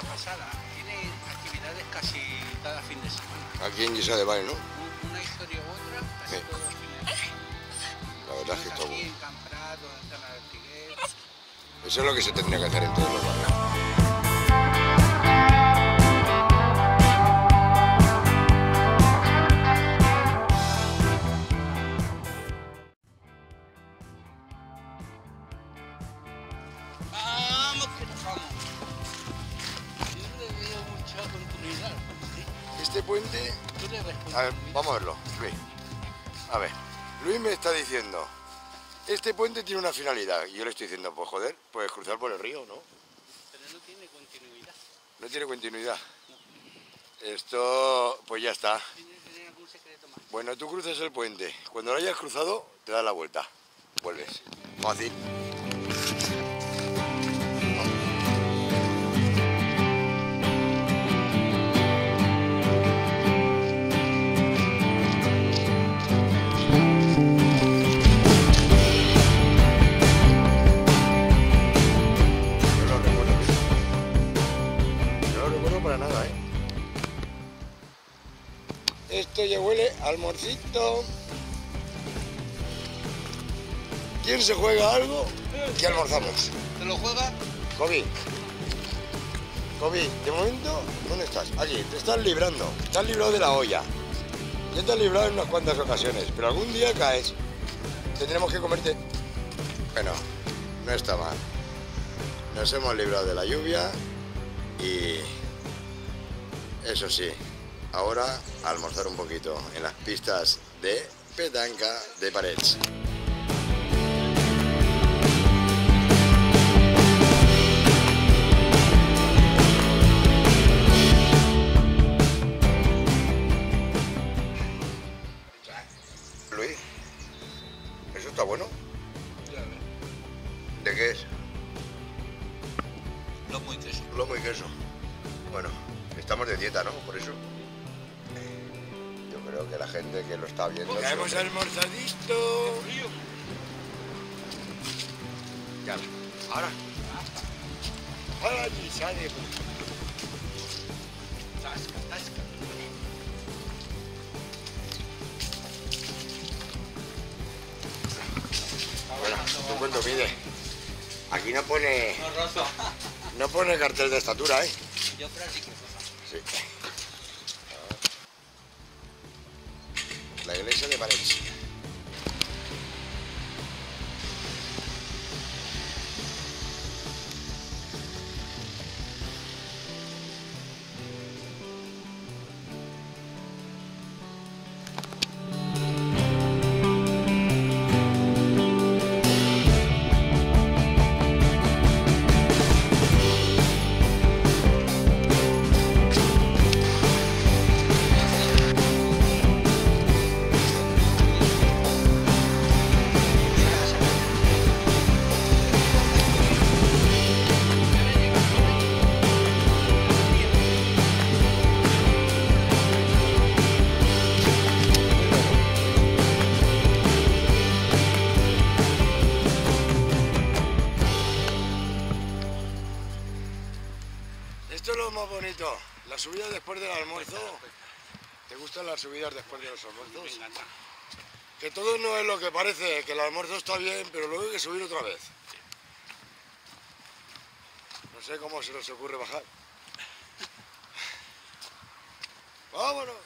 pasada. Tiene actividades casi cada fin de semana. Aquí en Guisa de Valle, ¿no? Un- Una historia u otra, casi Sí. todos los fines de semana. La verdad es que está Aquí bueno. Eso es lo que se tendría que hacer en todos los barrios. Este puente vamos a verlo, Luis. A ver, Luis me está diciendo, este puente tiene una finalidad. Y yo le estoy diciendo, pues joder, puedes cruzar por el río, ¿no? Pero no tiene continuidad. No tiene continuidad. Esto, pues ya está. Tiene algún secreto más. Bueno, tú cruzas el puente. Cuando lo hayas cruzado, te das la vuelta. Vuelves. Fácil. Almorcito. ¿Quién se juega algo? ¿Qué almorzamos? ¿Te lo juega? Kobe. Kobe, de momento, ¿dónde estás? Aquí, te estás librando. Te has librado de la olla. Ya te has librado en unas cuantas ocasiones, pero algún día caes. Tendremos que comerte. Bueno, no está mal. Nos hemos librado de la lluvia y. Eso sí, ahora a almorzar un poquito en las pistas de petanca de Parets. Luis, ¿eso está bueno? ¿De qué es? Lomo y queso. Lomo y queso. Bueno, estamos de dieta, ¿no? Por eso. Que la gente que lo está viendo... Ya hemos almorzadito. Frío. Ya, ahora. Ahora ni sale. Tasca, tasca. Bueno, tú cuánto mide. Aquí no pone... No pone cartel de estatura, ¿eh? Yo creo que sí La iglesia de Parets. esto es lo más bonito. La subida después del almuerzo. ¿Te gustan las subidas después de los almuerzos? Que todo no es lo que parece, que el almuerzo está bien, pero luego hay que subir otra vez. No sé cómo se nos ocurre bajar. ¡Vámonos!